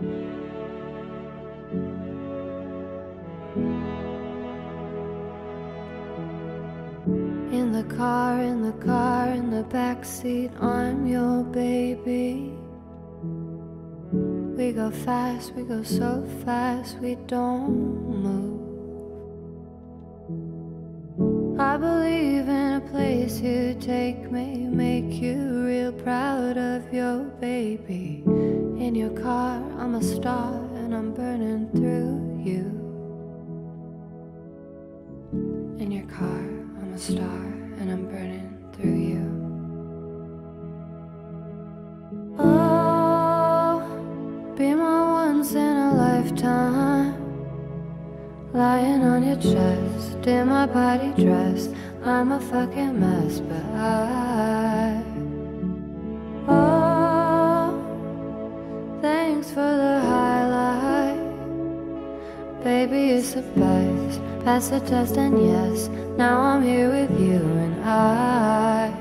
In the car, in the car, in the backseat, I'm your baby. We go fast, we go so fast, we don't move. I believe in a place you take me, make you real proud of your baby. In your car, I'm a star and I'm burning through you. In your car, I'm a star and I'm burning through you. Oh, be my once in a lifetime. Lying on your chest, in my body dress. I'm a fucking mess, but I. for the highlight. Baby, you best. Pass the test, and yes, now I'm here with you, and I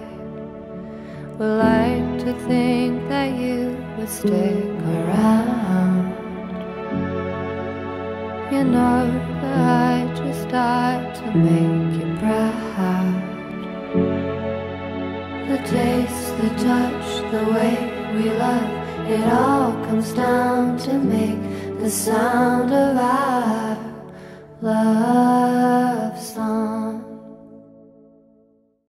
would like to think that you would stick around. You know that I just died to make you proud. The taste, the touch, the way we love, it all comes down to make the sound of our